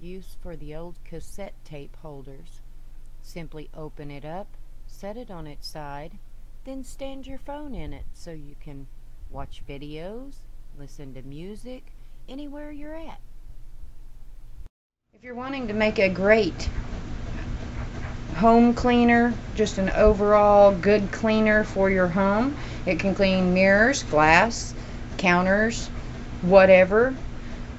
use for the old cassette tape holders. Simply open it up, set it on its side, then stand your phone in it so you can watch videos, listen to music, anywhere you're at. If you're wanting to make a great home cleaner, just an overall good cleaner for your home, it can clean mirrors, glass, counters, whatever.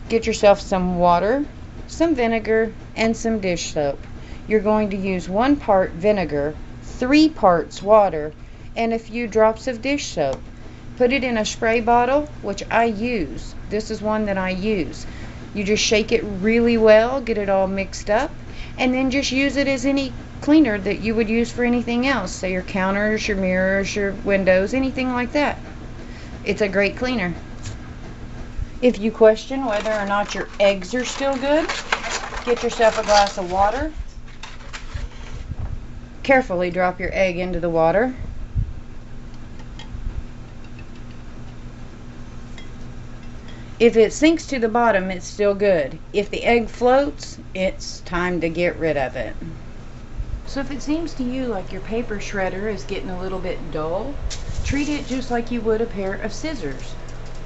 Get yourself some water, some vinegar, and some dish soap. You're going to use one part vinegar, three parts water, and a few drops of dish soap. Put it in a spray bottle, which I use. This is one that I use. You just shake it really well, get it all mixed up, and then just use it as any cleaner that you would use for anything else. Say your counters, your mirrors, your windows, anything like that. It's a great cleaner. If you question whether or not your eggs are still good, get yourself a glass of water. Carefully drop your egg into the water. If it sinks to the bottom, it's still good. If the egg floats, it's time to get rid of it. So if it seems to you like your paper shredder is getting a little bit dull, treat it just like you would a pair of scissors.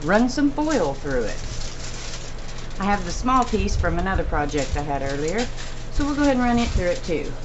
Run some foil through it. I have the small piece from another project I had earlier, so we'll go ahead and run it through it too.